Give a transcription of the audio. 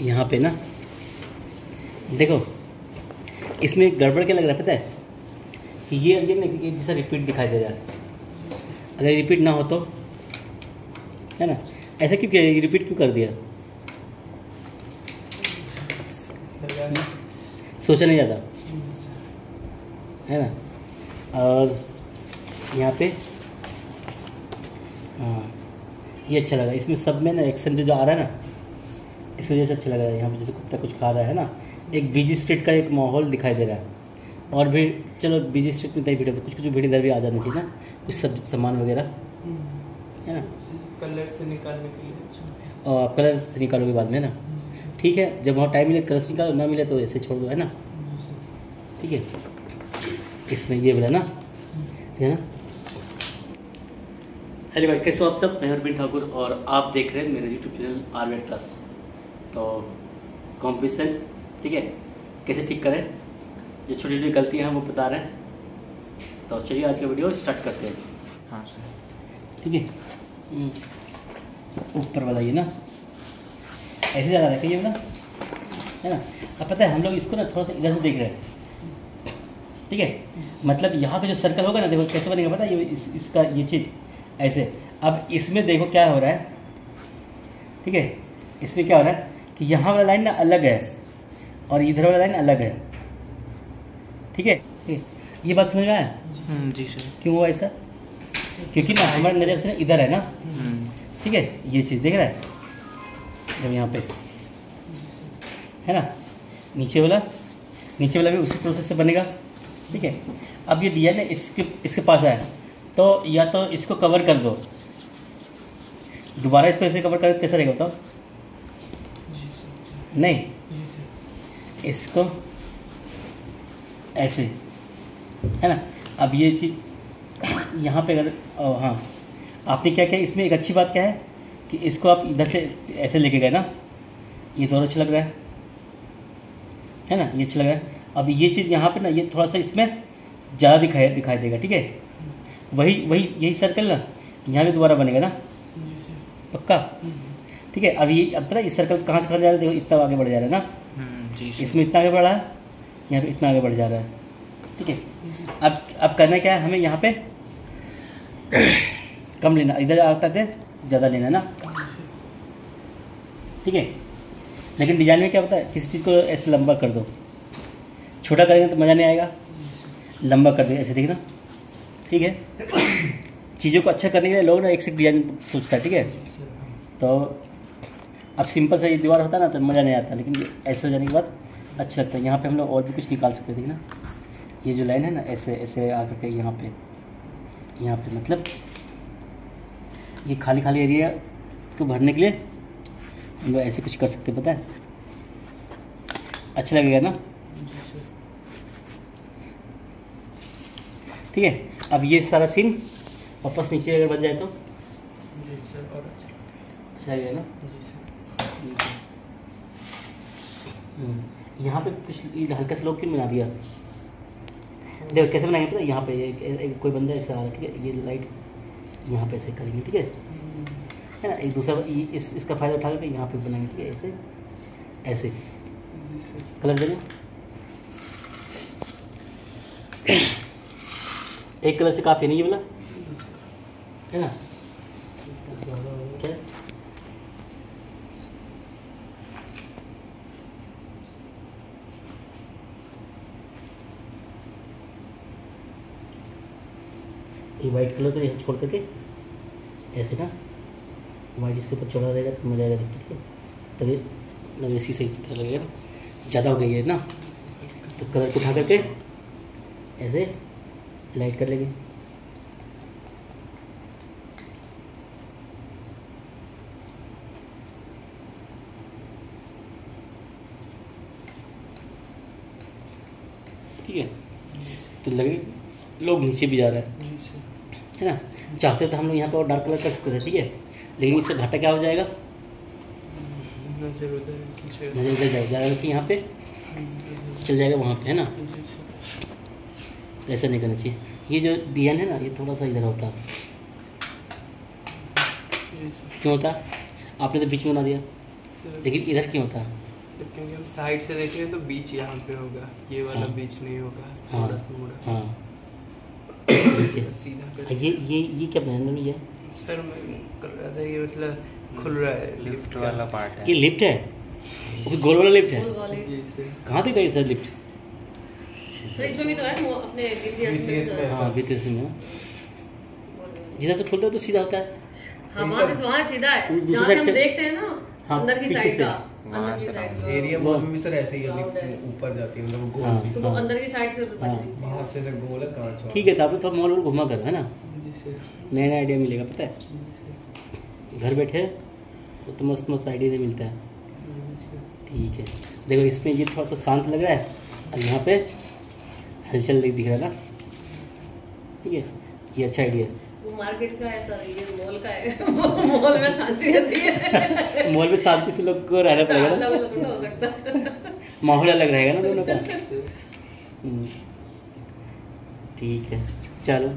यहाँ पे ना, देखो, इसमें गड़बड़ क्या लग रहा है पता है? कि ये ना एक जैसा रिपीट दिखाई दे रहा है। अगर रिपीट ना हो तो है ना? ऐसा क्यों किया? रिपीट क्यों कर दिया? सोचा नहीं जाता। है ना? और यहाँ पे हाँ ये अच्छा लगा। इसमें सब में ना एक्शन जो जो आ रहा है ना इस वजह से अच्छा लग रहा है यहाँ पे जैसे कुत्ता कुछ खा रहा है ना एक बीजी स्ट्रीट का एक माहौल दिखाई दे रहा है। और भी चलो बीजी स्ट्रीट में भीड़ तो कुछ कुछ भीड़ इधर भी आ जानी चाहिए ना कुछ सब सामान वगैरह है ना? कलर से निकालने के लिए और आप कलर से निकालोगे बाद में ना? ठीक है जब वहाँ टाइम मिले कलर से निकालो ना मिले तो ऐसे छोड़ दो है ना? ठीक है। इसमें ये वाला ना है ना? हेलो भाई कैसे हो आप सब? मैं अरविंद ठाकुर और आप देख रहे हैं मेरे यूट्यूब चैनल आर प्लस तो कॉम्पिटिशन ठीक है? कैसे ठीक करें? जो छोटी छोटी गलतियाँ हैं वो बता रहे हैं। तो चलिए आज का वीडियो स्टार्ट करते हैं। हाँ सर। ठीक है? हम्म, ऊपर वाला ये ना ऐसे ज़्यादा रखे ये ना है ना? अब पता है हम लोग इसको ना थोड़ा सा इधर से देख रहे हैं। ठीक है? मतलब यहाँ का जो सर्कल होगा ना देखो कैसे बनेगा पता है? ये इस, इसका ये चीज़ ऐसे। अब इसमें देखो क्या हो रहा है। ठीक है? इसमें क्या हो रहा है? कि यहाँ वाला लाइन ना अलग है और इधर वाला लाइन अलग है। ठीक है? ये बात समझ में आया? हम्म, जी सर। क्यों हुआ ऐसा? क्योंकि ना हमारी नज़र से ना इधर है ना। हम्म, ठीक है? ये चीज़ देख रहा है? जब यहाँ पे। है ना? नीचे वाला? नीचे वाला भी उसी प्रोसेस से बनेगा। ठीक है? अब ये डिज़ाइन है इसके इसके पास है तो या तो इसको कवर कर दो। दोबारा इसको ऐसे कवर कर कैसे रहेगा बताओ? नहीं। इसको ऐसे है ना? अब ये चीज़ यहाँ पे अगर हाँ। आपने क्या किया? इसमें एक अच्छी बात क्या है कि इसको आप इधर से ऐसे लेके गए ना। ये और अच्छा लग रहा है। है ना? ये अच्छा लग रहा है। अब ये चीज़ यहाँ पे ना ये थोड़ा सा इसमें ज़्यादा दिखाई दिखाई देगा ठीक है? वही वही यही सर्कल ना यहाँ भी दोबारा बनेगा ना? पक्का? हम्म, ठीक है अब ये अब पता है इस सर्कल कहाँ से कहाँ जा रहा है? देखो इतना आगे बढ़ जा रहा है ना? हम्म, इसमें इतना आगे बढ़ है यहाँ पे इतना आगे बढ़ जा रहा है। ठीक है? अब अब करना क्या है? हमें यहाँ पे कम लेना इधर आता थे ज़्यादा लेना ना? ठीक है? लेकिन डिज़ाइन में क्या होता है? किसी चीज़ को ऐसे लंबा कर दो। छोटा करेंगे तो मज़ा नहीं आएगा। लंबा कर दो ऐसे देखना। ठीक है? चीज़ों को अच्छा करने के लिए लोग ना एक से डिज़ाइन सोचता है ठीक है? तो अब सिंपल सा ये दीवार होता है ना तो मज़ा नहीं आता लेकिन ये ऐसे हो जाने के बाद अच्छा लगता है। यहाँ पे हम लोग और भी कुछ निकाल सकते थे ना? ये जो लाइन है ना ऐसे ऐसे आकर के यहाँ पे यहाँ पे मतलब ये खाली खाली एरिया को भरने के लिए हम लोग ऐसे कुछ कर सकते हैं, पता है? अच्छा लगेगा ना? ठीक है अब ये सारा सीन वापस नीचे अगर बन जाए तो? जी सर और अच्छा अच्छा लगेगा ना? जी सर। यहाँ पे कुछ ये हल्का सा लोग क्यों बना दिया? देखो कैसे बनाएँगे पता है? यहाँ पे एक, एक, कोई बंदा ऐसे आ रहा है ठीक है? ये लाइट यहाँ पे ऐसे करेंगे ठीक है? हम्म, है ना? एक दूसरा इस इसका फ़ायदा उठा करके यहाँ पे बनाएँगे ठीक है? ऐसे ऐसे। कलर देना। एक कलर से काफ़ी नहीं ये वाला? है ना क्या ये वाइट कलर को यहाँ छोड़ करके, ऐसे ना वाइट इसके ऊपर चढ़ा रहेगा तो मज़ा आएगा देखते तभी मतलब इसी सही लगेगा ना। ज़्यादा हो गई है ना? तो कलर उठा करके, ऐसे लाइट कर लेंगे। ठीक है? तो लगे लोग नीचे भी जा रहे हैं। है ना? चाहते तो हम लोग यहाँ पर और डार्क कलर कर सकते थे ठीक है? लेकिन इससे घाटा क्या हो जाएगा? नज़र उधर जाएगा। यहाँ पे चल जाएगा वहाँ पे है ना? तो ऐसा नहीं करना चाहिए। ये जो डिज़ाइन है ना ये थोड़ा सा इधर होता। क्यों होता? आपने तो बीच में बना दिया। लेकिन इधर क्यों होता? क्योंकि हम साइड से देखेंगे तो बीच यहाँ पे होगा। ये वाला हाँ। बीच नहीं होगा। हाँ। थोड़ा सा हाँ। ये ये ये क्या अंदर में ये? सर मैं कर रहा था ये मतलब खुल रहा है लिफ्ट वाला पार्ट है। ये लिफ्ट है? वो गोल वाला लिफ्ट है? गोल वाले जी सर। कहाँ दिखा ये सर लिफ्ट? सर इसमें भी तो है वो अपने DTS में तो में है। हाँ बीते में। हैं। जिधर से खुलता है तो सीधा होता है। हाँ वहाँ से वहाँ सीधा है। जहाँ से हम देखते हैं ना हाँ, अंदर की साइड का। वहाँ से एरिया मॉल में भी सर ऐसे ही ऊपर जाती है मतलब वो हाँ। गोल सी। तो वो। अंदर की साइड से हाँ। बाहर से गोल है कांच ठीक है तो आपने थोड़ा मॉल और घुमा कर है ना? नया नया आइडिया मिलेगा पता है? घर बैठे वो तो मस्त मस्त आइडिया नहीं मिलता है। ठीक है। देखो इसमें ये थोड़ा सा शांत लग रहा है। और यहाँ पे हलचल दिख रहा है ना? ठीक है? ये अच्छा आइडिया है। वो मार्केट का है सर ये मॉल का है। मॉल में शांति रहती है। मॉल में शांति से लोग को रहना पड़ेगा अलग ना अलग थोड़ा हो सकता माहौल अलग रहेगा ना दोनों का। हम्म। ठीक है चलो।